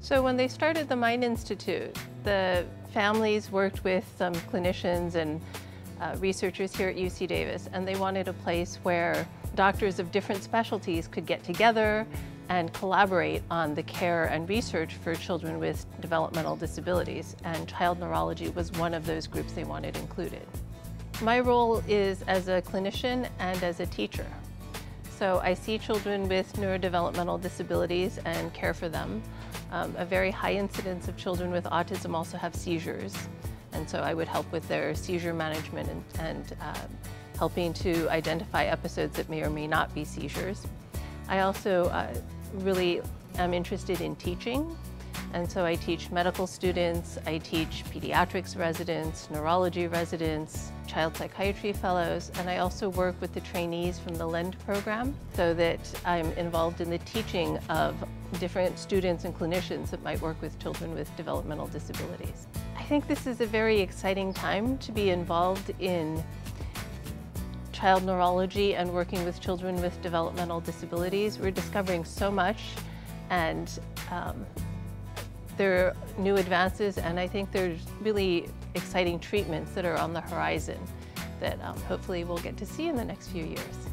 So when they started the Mind Institute, the families worked with some clinicians and uh, researchers here at UC Davis, and they wanted a place where doctors of different specialties could get together and collaborate on the care and research for children with developmental disabilities, and child neurology was one of those groups they wanted included. My role is as a clinician and as a teacher. So I see children with neurodevelopmental disabilities and care for them. Um, a very high incidence of children with autism also have seizures. And so I would help with their seizure management and, and um, helping to identify episodes that may or may not be seizures. I also uh, really am interested in teaching. And so I teach medical students, I teach pediatrics residents, neurology residents, child psychiatry fellows, and I also work with the trainees from the LEND program so that I'm involved in the teaching of different students and clinicians that might work with children with developmental disabilities. I think this is a very exciting time to be involved in child neurology and working with children with developmental disabilities. We're discovering so much and um, there are new advances and I think there's really exciting treatments that are on the horizon that um, hopefully we'll get to see in the next few years.